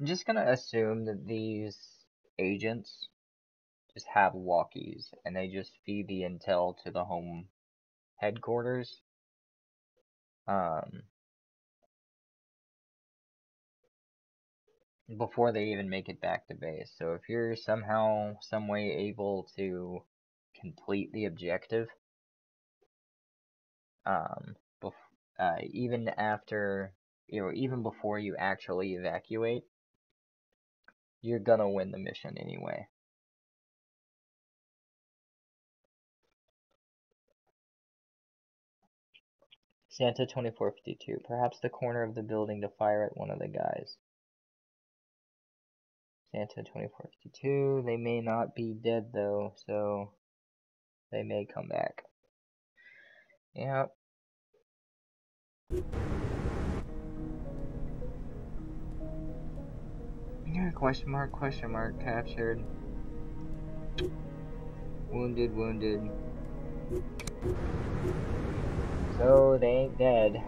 I'm just gonna assume that these agents just have walkies and they just feed the intel to the home headquarters. Um, before they even make it back to base. So if you're somehow, some way able to complete the objective, um, uh, even after, you know, even before you actually evacuate, you're gonna win the mission anyway. Santa 2452, perhaps the corner of the building to fire at one of the guys. Santa 2452, they may not be dead though, so they may come back. Yep. Yeah, question mark, question mark, captured. Wounded, wounded. So, they ain't dead.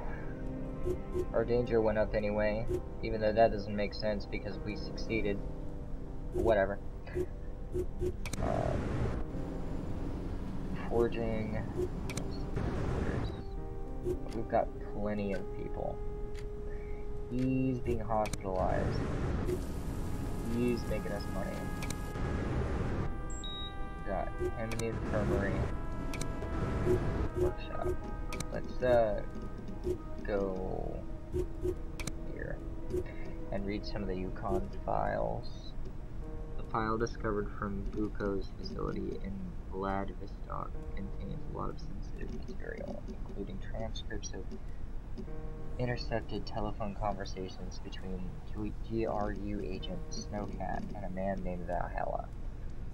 Our danger went up anyway, even though that doesn't make sense because we succeeded. Whatever. Um, forging. We've got plenty of people. He's being hospitalized. He's making us money. Got the infirmary. Workshop. Let's uh go here and read some of the Yukon files. The file discovered from Buko's facility in Vladivostok contains a lot of sensitive material, including transcripts of intercepted telephone conversations between GRU agent Snowcat and a man named Valhalla,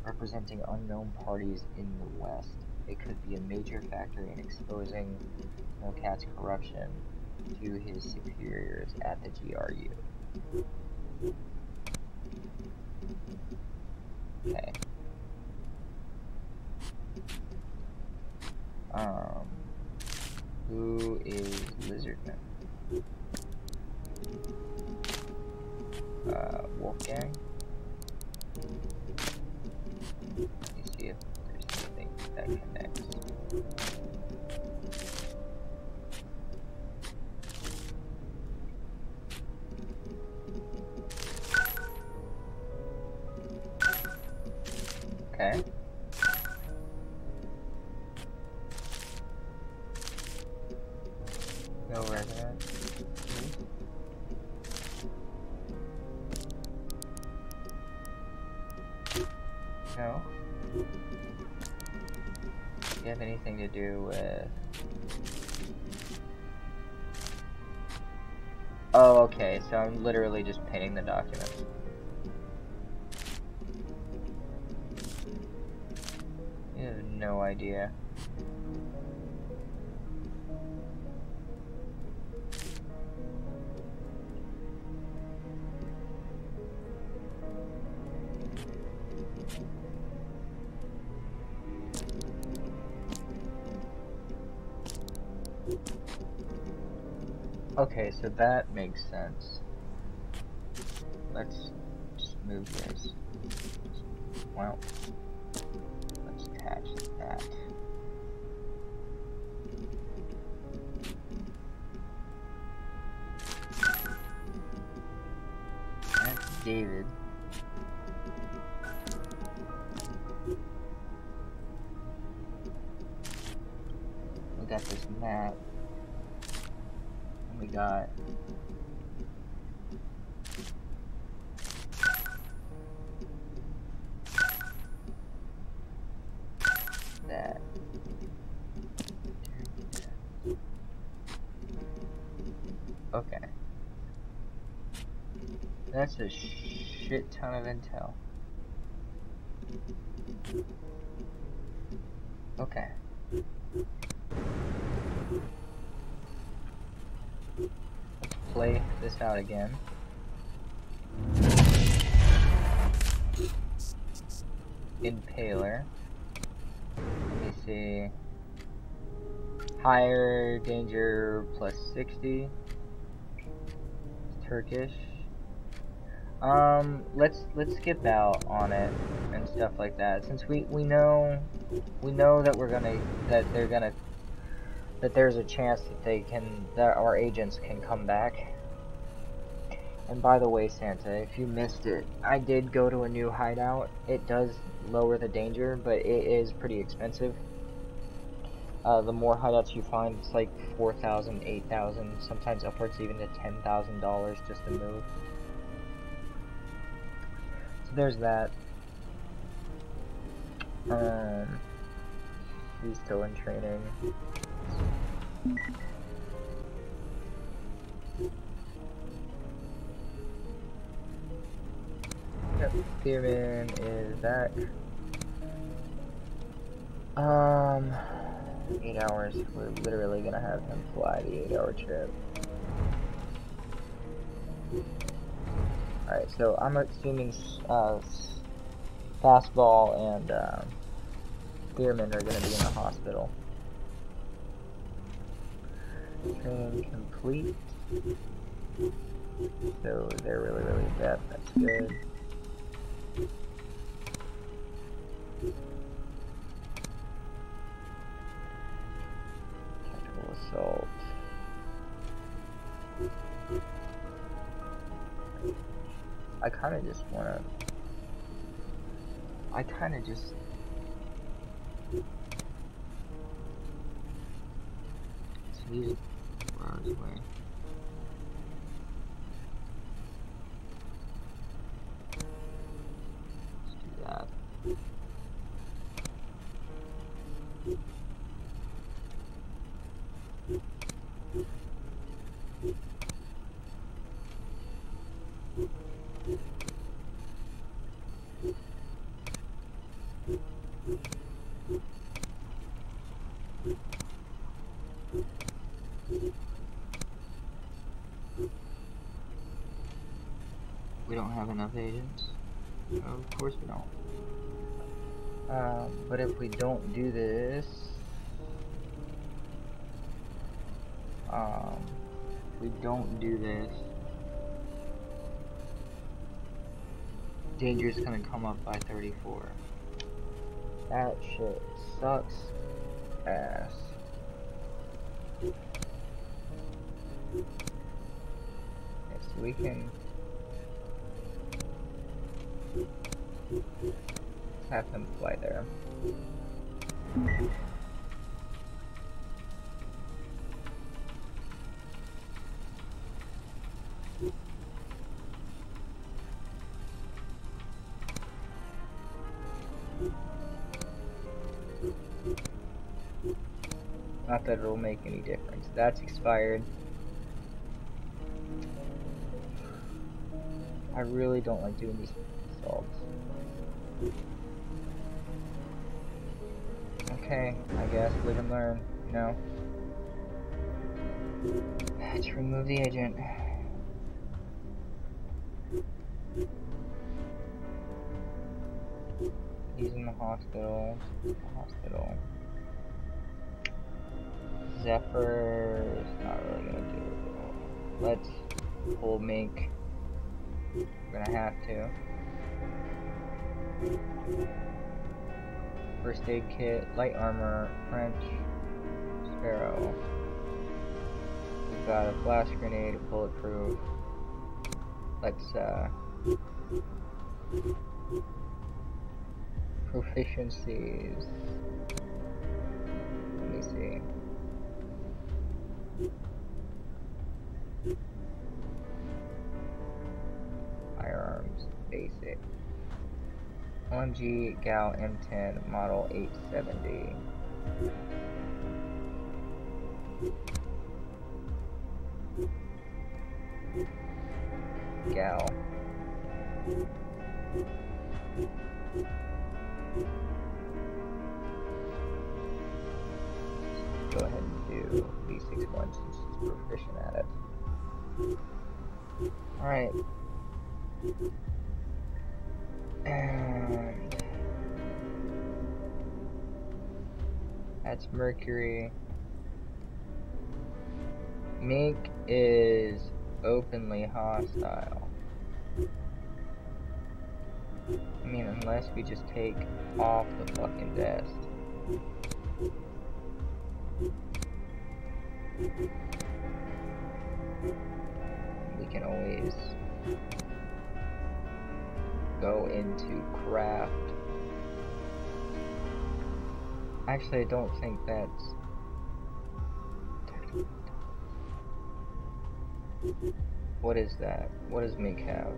representing unknown parties in the West. It could be a major factor in exposing Snowcat's corruption to his superiors at the GRU. Okay. Um, who is Lizardman? Uh, do with... Oh, okay, so I'm literally just pinning the documents. You have no idea. Okay, so that makes sense. Let's just move this. Well, let's attach that. That's David. That's a shit ton of intel. Okay. Let's play this out again. Impaler. Let me see. Higher danger plus 60. Turkish. Um, let's let's skip out on it and stuff like that. Since we we know we know that we're gonna that they're gonna that there's a chance that they can that our agents can come back. And by the way, Santa, if you missed it, I did go to a new hideout. It does lower the danger, but it is pretty expensive. Uh, the more hideouts you find, it's like 4,000, 8,000, sometimes upwards even to $10,000 just to move. So there's that. Um, he's still in training. Yep, Steven is back. Um, eight hours. We're literally gonna have him fly the eight-hour trip. Alright, so I'm assuming uh, Fastball and uh, are gonna be in the hospital. Complete. So they're really, really adept. That's good. Just. We don't have enough agents. of course we don't. Um, but if we don't do this, um, we don't do this, danger is gonna come up by 34. That shit sucks ass. Yes, we can have them fly there. Not that it'll make any difference. That's expired. I really don't like doing these assaults. Okay, I guess live and learn, you know. Let's remove the agent. He's in the hospital. Hospital. Zephyr's not really gonna do it. Let's pull make. We're gonna have to. First aid kit, light armor, French, Sparrow. We've got a flash grenade, bulletproof. Let's uh proficiencies. Let me see. Firearms, basic. OMG Gal M10 Model 870. Gal. Go ahead and do V61 since she's proficient at it. Alright. And that's Mercury. Mink is openly hostile. I mean, unless we just take off the fucking vest. We can always go into craft. Actually, I don't think that's... What is that? What does Mink have?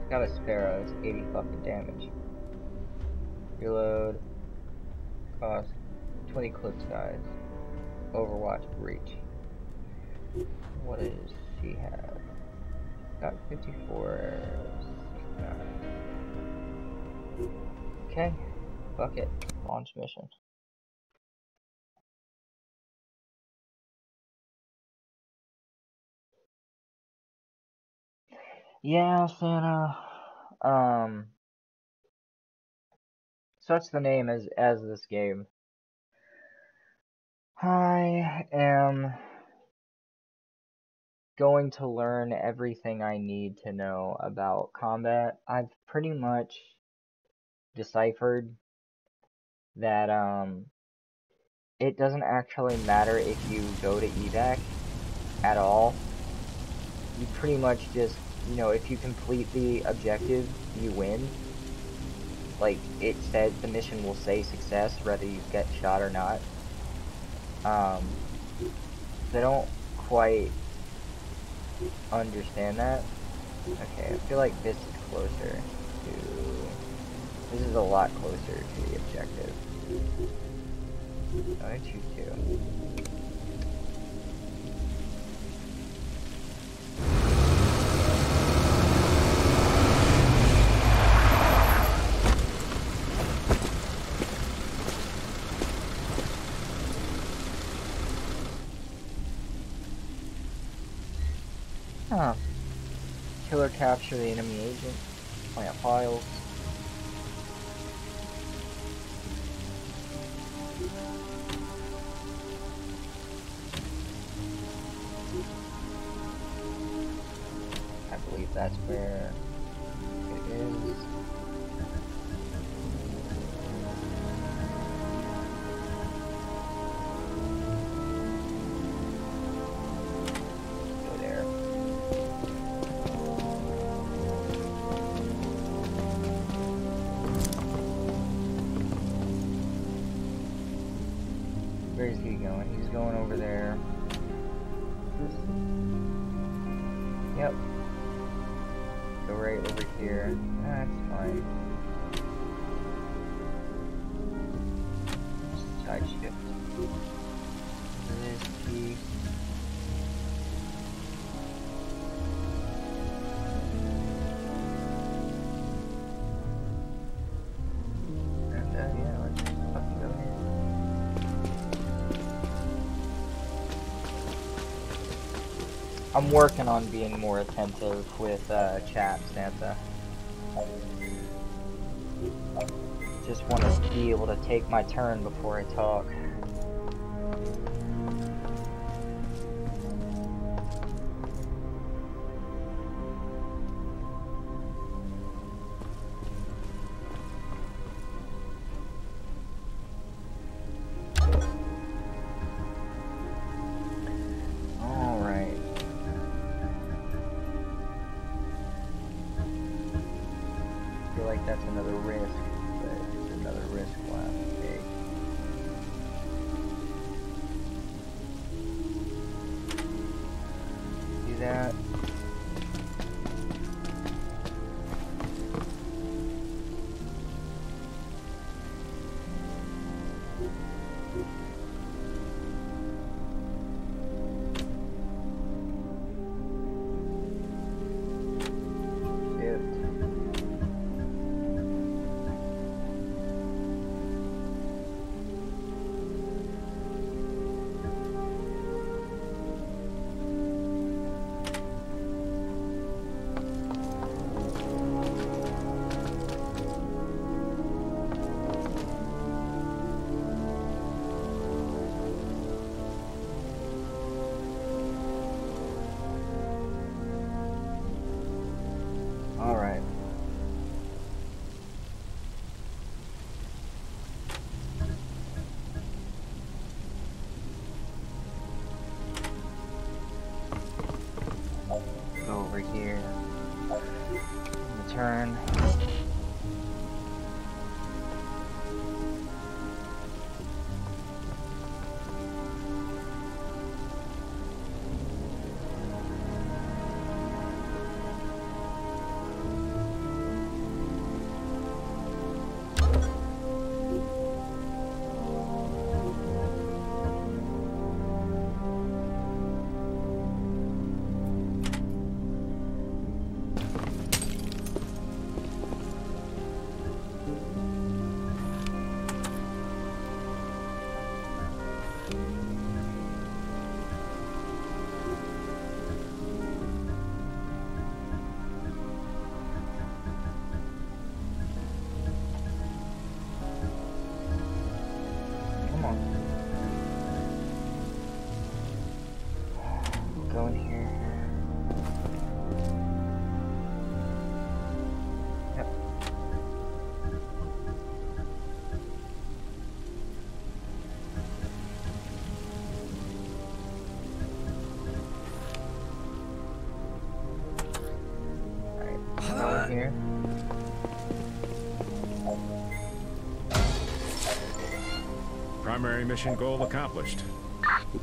It's got a sparrow, it's 80 fucking damage. Reload. Cost 20 clip size. Overwatch breach. What does she have? Got 54. Okay. Fuck it. Launch mission. Yeah, Santa. Um, such the name as as this game. I am going to learn everything I need to know about combat. I've pretty much deciphered that um it doesn't actually matter if you go to evac at all. You pretty much just you know, if you complete the objective, you win. Like, it said the mission will say success, whether you get shot or not. Um, they don't quite understand that. Okay, I feel like this is closer to... This is a lot closer to the objective. I choose two. Capture the enemy agent. Plant files. I believe that's where I'm working on being more attentive with uh, chat, Santa. Just want to be able to take my turn before I talk. Feel like that's another risk, but it's another risk we'll turn. Primary mission goal accomplished.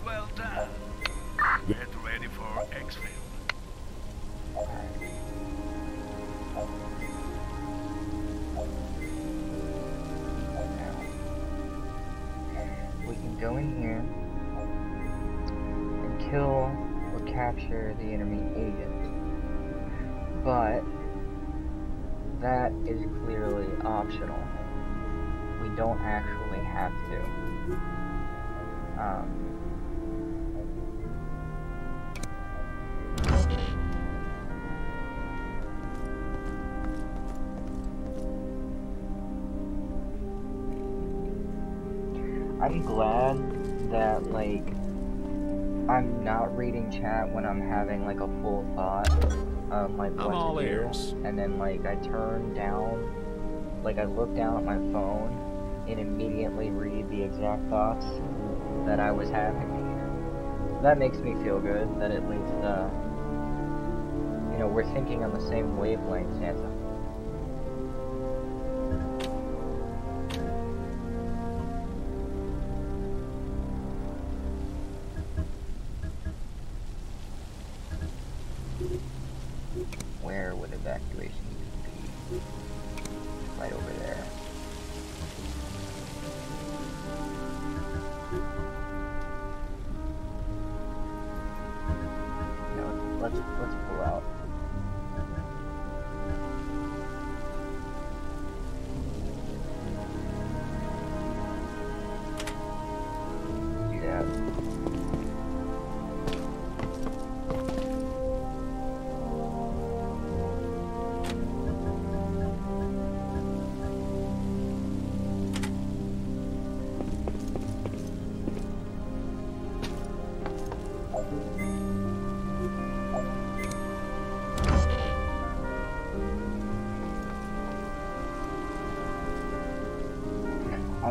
Well done. Get ready for exfil. We can go in here and kill or capture the enemy agent. But that is clearly optional. We don't actually have to. Um, I'm glad that like I'm not reading chat when I'm having like a full thought of like I'm what all to do, ears. and then like I turn down, like I look down at my phone and immediately read the exact thoughts that I was having. That makes me feel good that at least uh, you know we're thinking on the same wavelength, Santa. Where would evacuation be?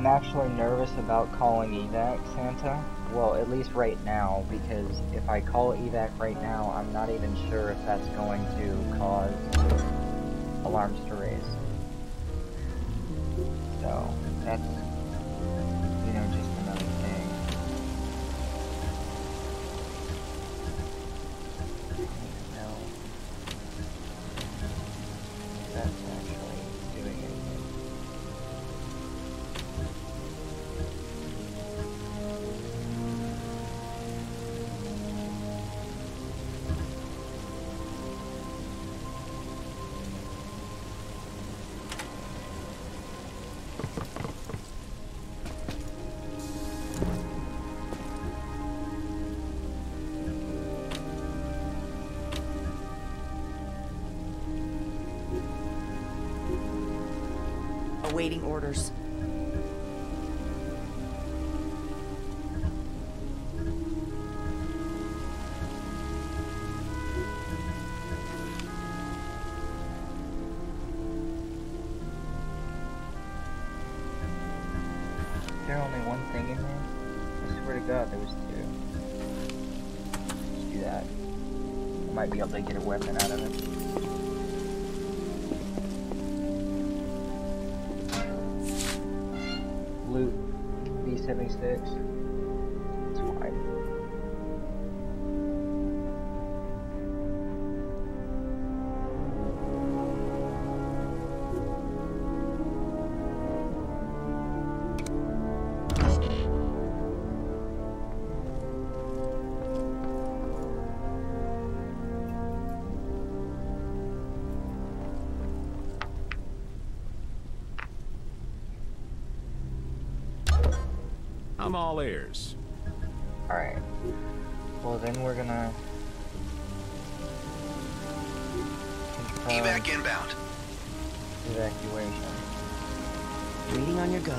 I'm actually nervous about calling evac, Santa. Well, at least right now, because if I call evac right now, I'm not even sure if that's going to cause alarms to raise. Awaiting orders. B76. I'm all ears. Alright. Well, then we're gonna. confirm Evac inbound. Evacuation. Reading on your go.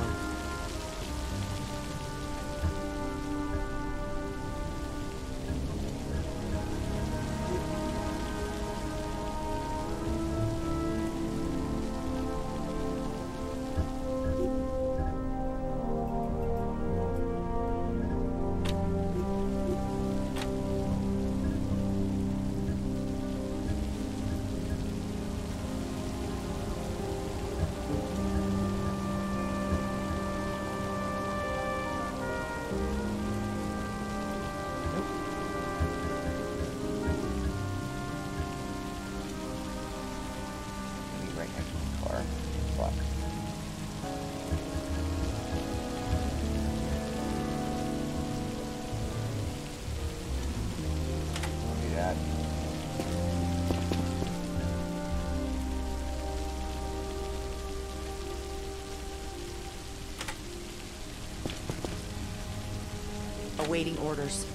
Awaiting orders.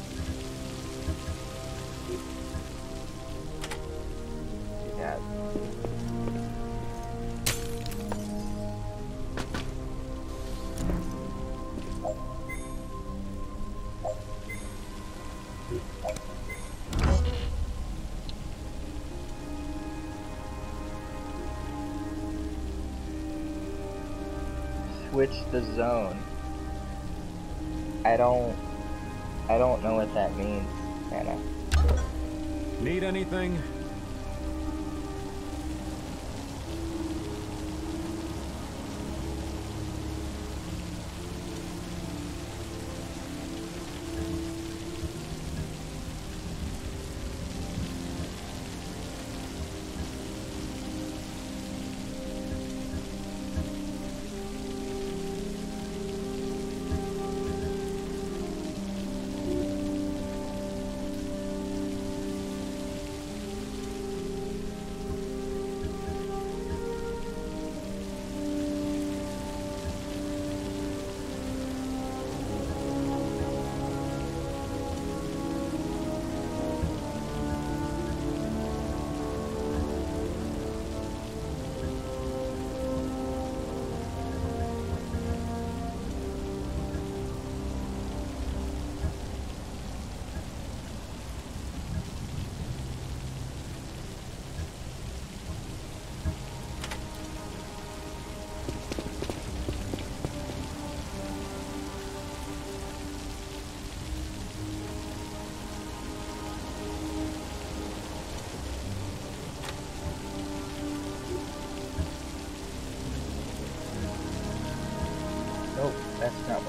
Do. Switch the zone. I don't I don't know what that means, Anna. Need anything?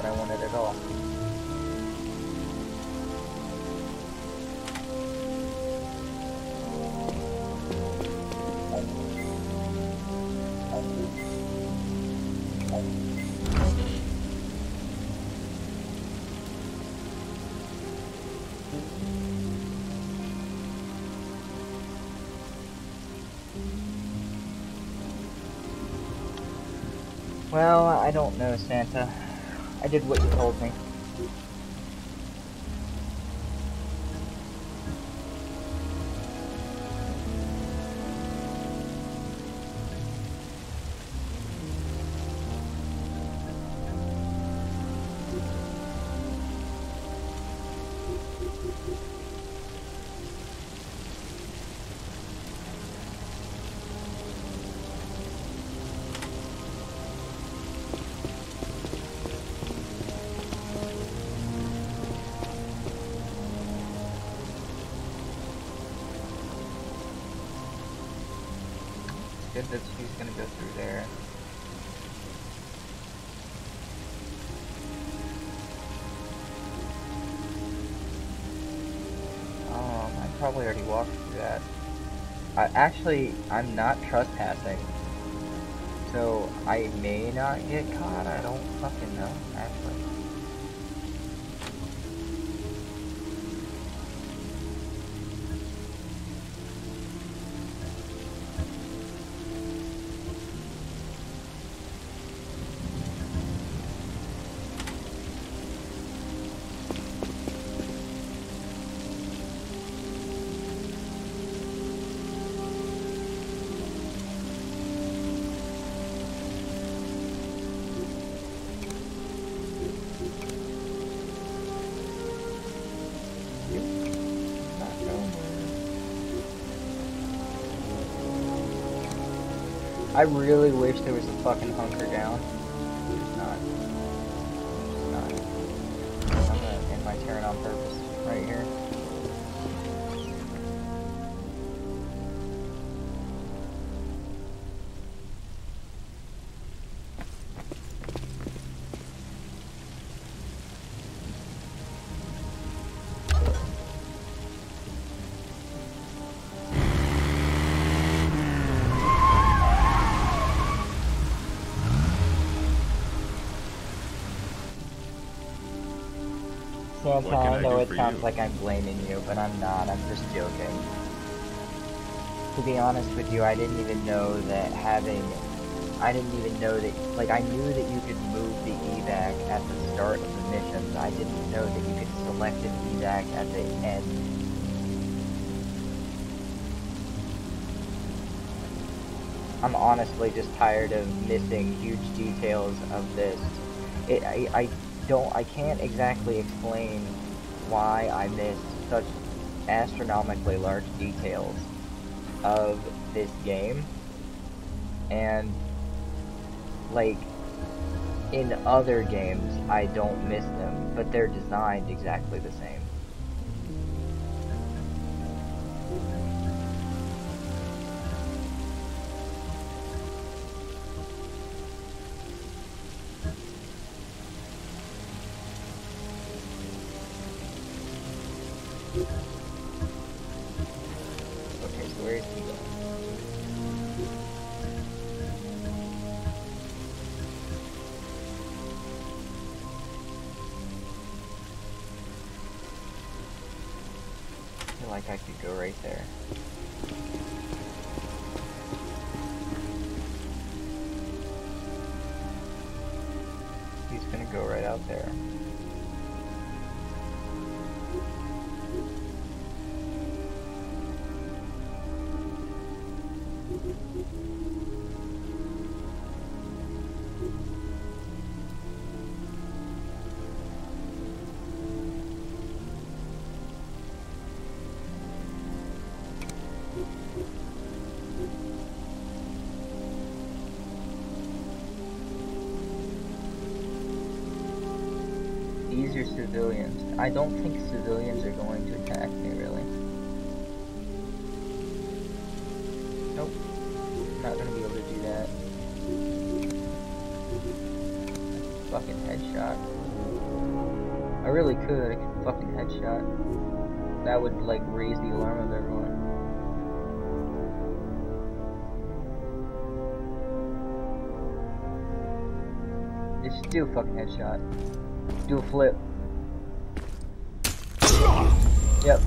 What I wanted at all. Well, I don't know, Santa. I did what you told me. Actually, I'm not trespassing. So, I may not get caught, I don't fucking know, I really wish there was a fucking hunker down. What I know it sounds you? like I'm blaming you, but I'm not. I'm just joking. To be honest with you, I didn't even know that having... I didn't even know that... Like, I knew that you could move the evac at the start of the missions. I didn't know that you could select an evac at the end. I'm honestly just tired of missing huge details of this. It, I, I don't, I can't exactly explain why I missed such astronomically large details of this game. And, like, in other games, I don't miss them, but they're designed exactly the same. Go right out there. I don't think civilians are going to attack me, really. Nope. Not gonna be able to do that. Fucking headshot. I really could. I could fucking headshot. That would, like, raise the alarm of everyone. Just do a fucking headshot. Do a flip. Yep.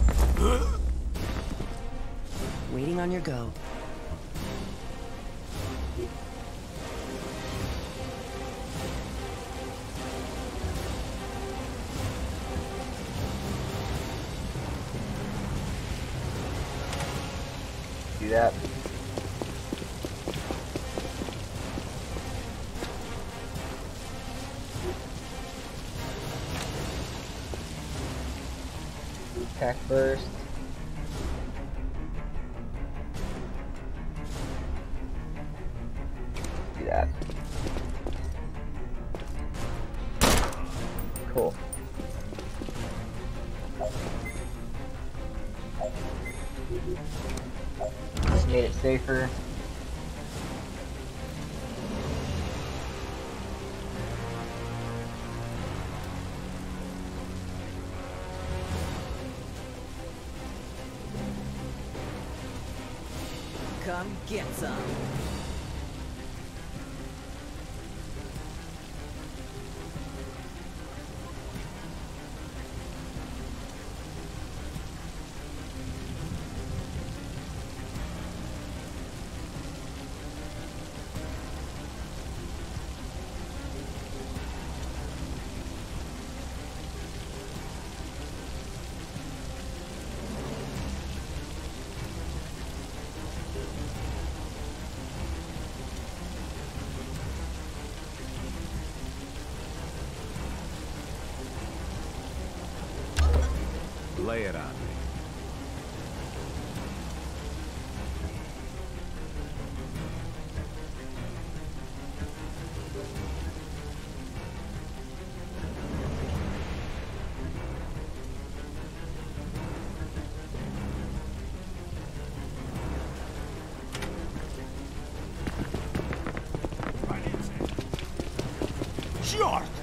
Waiting on your go. Do that. Attack first. lay it on me. Sure.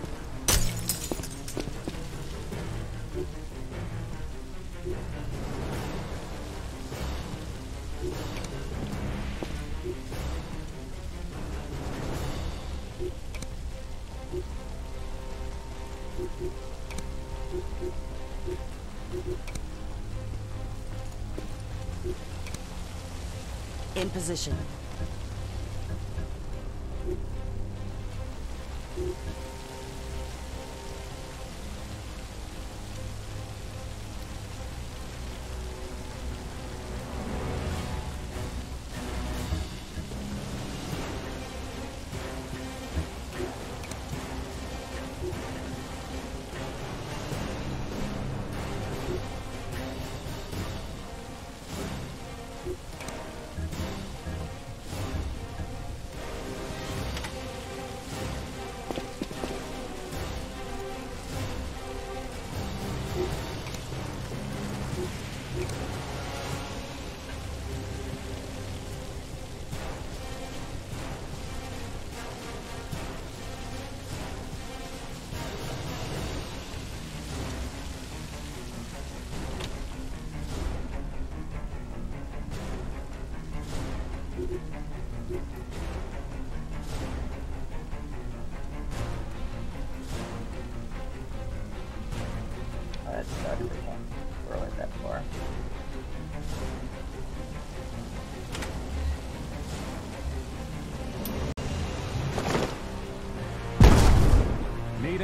In position.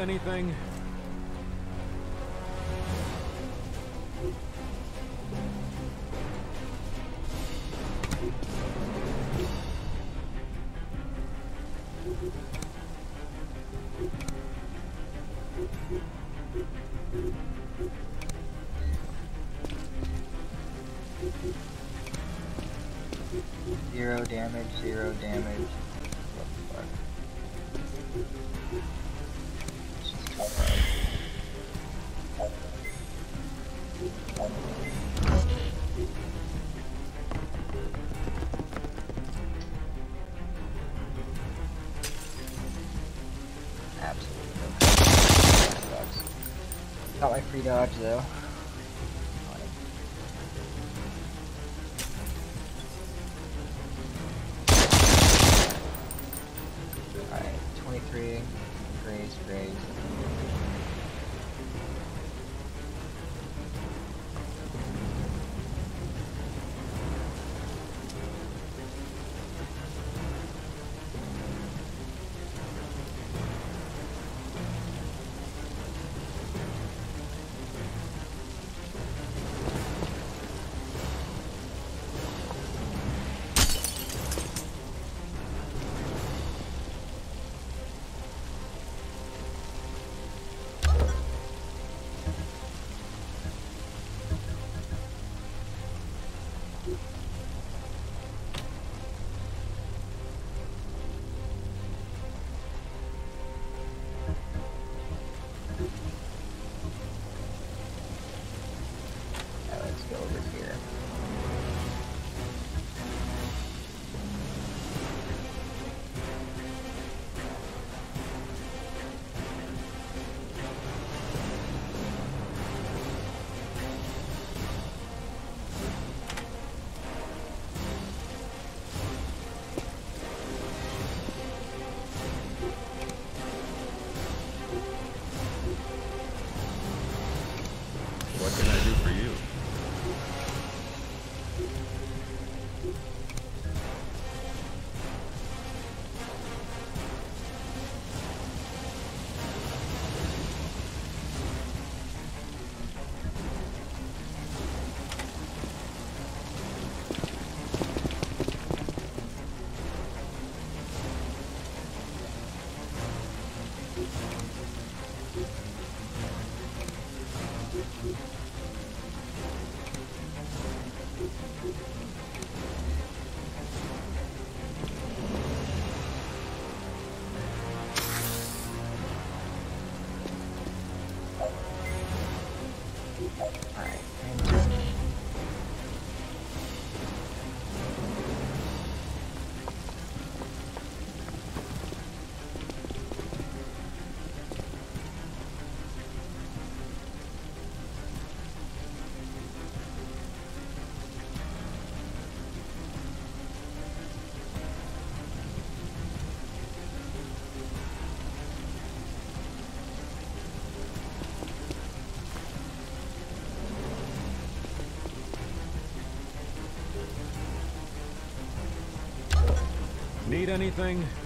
Anything? Zero damage, zero damage. My free dodge though. Need anything?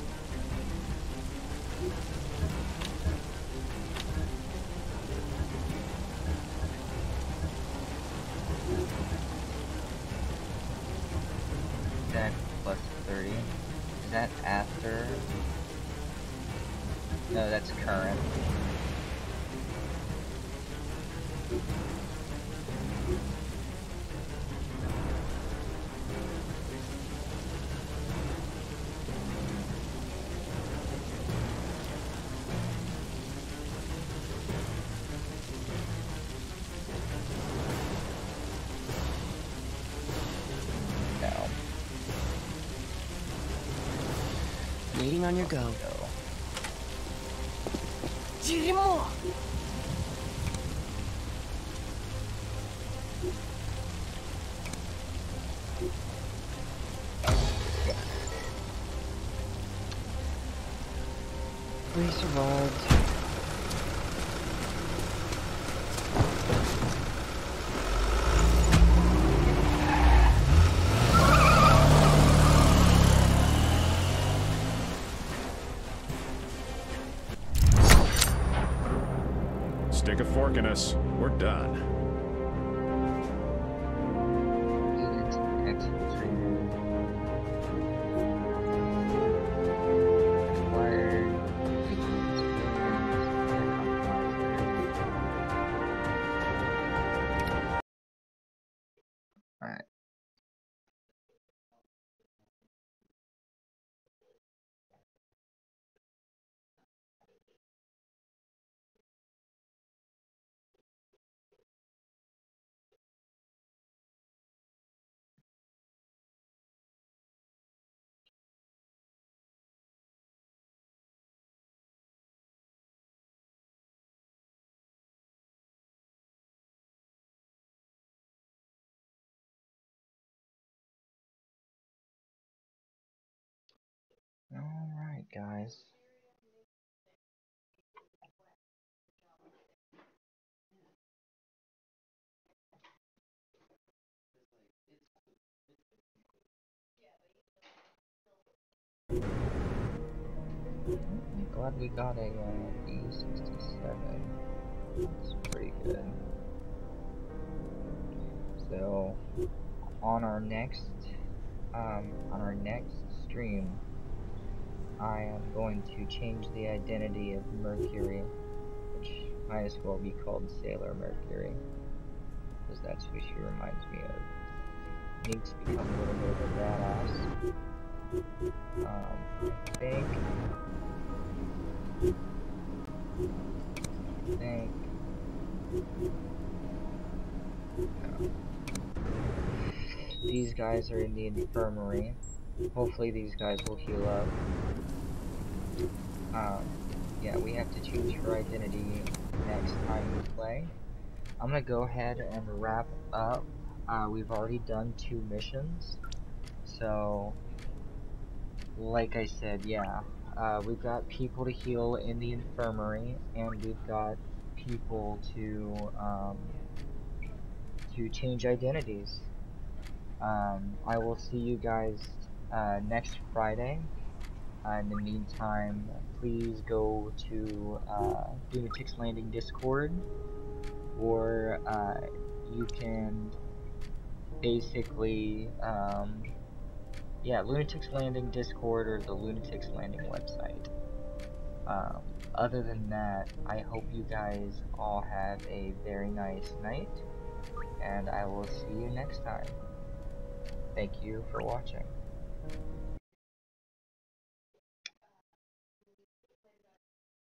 on your go. No. Дерьмо! In us. We're done. Alright, guys. Glad we got a uh, D67. That's pretty good. So, on our next, um, on our next stream, I am going to change the identity of Mercury, which might as well be called Sailor Mercury, because that's who she reminds me of. Needs to become a little bit of a badass. Um, I think. I think. No. These guys are in the infirmary. Hopefully these guys will heal up. Um, yeah, we have to change her identity next time we play. I'm gonna go ahead and wrap up. Uh, we've already done two missions. So, like I said, yeah. Uh, we've got people to heal in the infirmary, and we've got people to, um, to change identities. Um, I will see you guys uh, next Friday. Uh, in the meantime, please go to uh, Lunatics Landing Discord, or uh, you can basically, um, yeah, Lunatics Landing Discord or the Lunatics Landing website. Um, other than that, I hope you guys all have a very nice night, and I will see you next time. Thank you for watching.